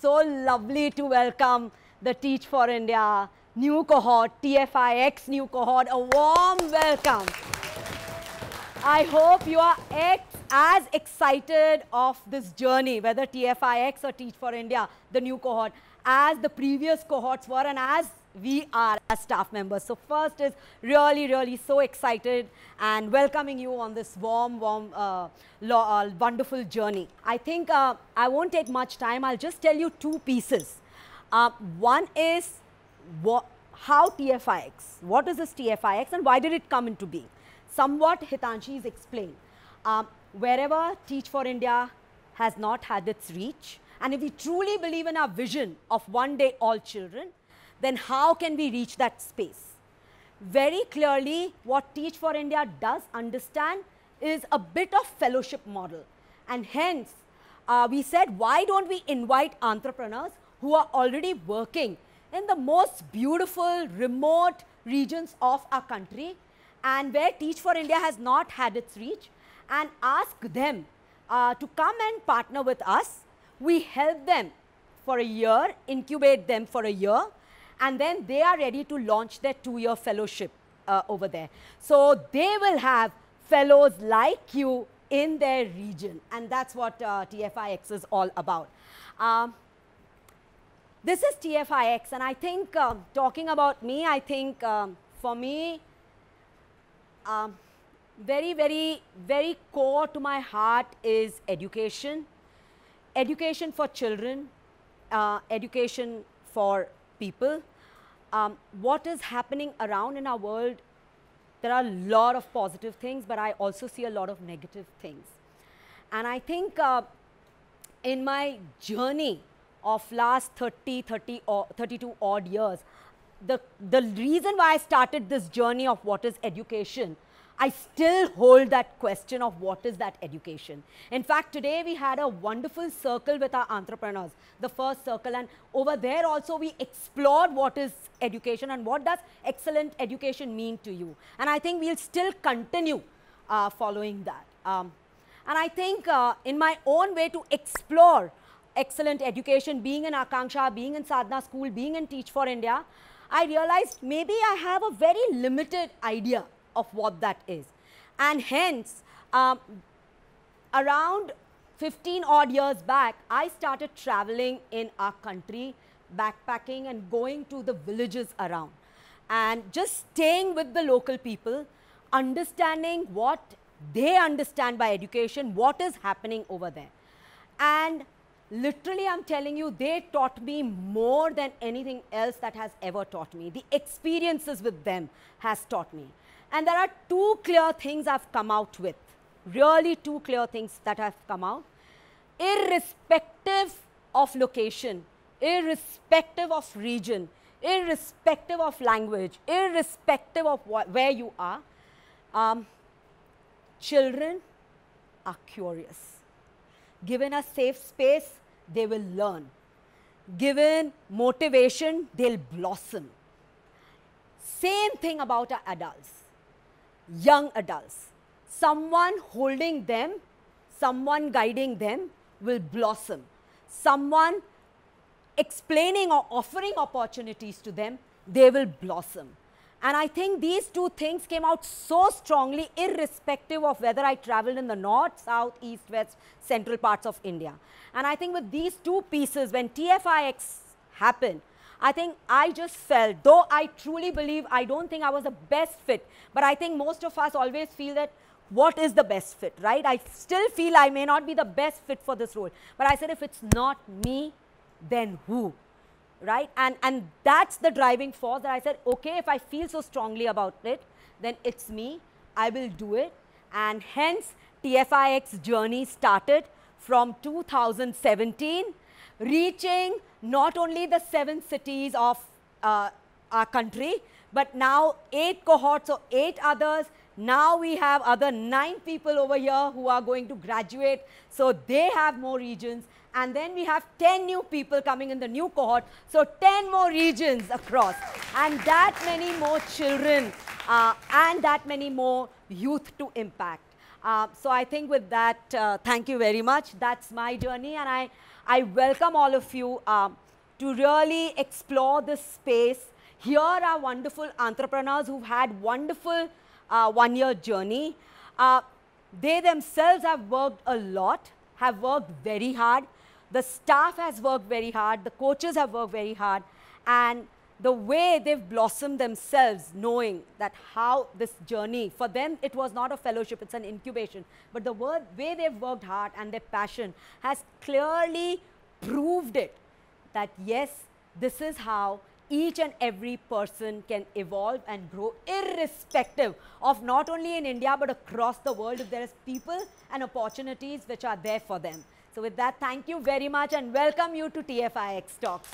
so lovely to welcome the Teach for India new cohort, TFIX new cohort. A warm welcome. I hope you are as excited of this journey, whether TFIX or Teach for India, the new cohort, as the previous cohorts were and as we are as staff members. So first is really, really so excited and welcoming you on this warm, warm, uh, uh, wonderful journey. I think uh, I won't take much time. I'll just tell you two pieces. Uh, one is what, how TFIX, what is this TFIX and why did it come into being? Somewhat Hitanshi explained. Um, wherever Teach for India has not had its reach, and if we truly believe in our vision of one day all children, then how can we reach that space? Very clearly, what Teach for India does understand is a bit of fellowship model. And hence, uh, we said, why don't we invite entrepreneurs who are already working in the most beautiful, remote regions of our country and where Teach for India has not had its reach and ask them uh, to come and partner with us. We help them for a year, incubate them for a year, and then they are ready to launch their two-year fellowship uh, over there. So they will have fellows like you in their region, and that's what uh, TFIX is all about. Um, this is TFIX, and I think um, talking about me, I think um, for me, um, very, very, very core to my heart is education. Education for children, uh, education for people. Um, what is happening around in our world, there are a lot of positive things, but I also see a lot of negative things. And I think uh, in my journey of last 30, 30 or 32 odd years, the, the reason why I started this journey of what is education I still hold that question of what is that education. In fact, today we had a wonderful circle with our entrepreneurs, the first circle, and over there also we explored what is education and what does excellent education mean to you. And I think we'll still continue uh, following that. Um, and I think uh, in my own way to explore excellent education, being in Akanksha, being in Sadhana School, being in Teach for India, I realized maybe I have a very limited idea of what that is. And hence, um, around 15 odd years back, I started traveling in our country, backpacking and going to the villages around. And just staying with the local people, understanding what they understand by education, what is happening over there. And literally, I'm telling you, they taught me more than anything else that has ever taught me. The experiences with them has taught me. And there are two clear things I've come out with. Really two clear things that have come out. Irrespective of location, irrespective of region, irrespective of language, irrespective of where you are, um, children are curious. Given a safe space, they will learn. Given motivation, they'll blossom. Same thing about our adults young adults. Someone holding them, someone guiding them will blossom. Someone explaining or offering opportunities to them, they will blossom. And I think these two things came out so strongly, irrespective of whether I traveled in the north, south, east, west, central parts of India. And I think with these two pieces, when TFIX happened, I think I just felt, though I truly believe, I don't think I was the best fit, but I think most of us always feel that what is the best fit, right? I still feel I may not be the best fit for this role. But I said, if it's not me, then who? Right? And, and that's the driving force that I said, okay, if I feel so strongly about it, then it's me. I will do it. And hence, TFIX journey started from 2017 reaching not only the seven cities of uh, our country, but now eight cohorts or eight others. Now we have other nine people over here who are going to graduate. So they have more regions. And then we have 10 new people coming in the new cohort. So 10 more regions across. And that many more children uh, and that many more youth to impact. Uh, so I think with that, uh, thank you very much. That's my journey, and I, I welcome all of you um, to really explore this space. Here are wonderful entrepreneurs who've had wonderful uh, one-year journey. Uh, they themselves have worked a lot, have worked very hard. The staff has worked very hard. The coaches have worked very hard. And the way they've blossomed themselves, knowing that how this journey, for them, it was not a fellowship, it's an incubation. But the word, way they've worked hard and their passion has clearly proved it that yes, this is how each and every person can evolve and grow irrespective of not only in India but across the world if there is people and opportunities which are there for them. So with that, thank you very much and welcome you to TFIX Talks.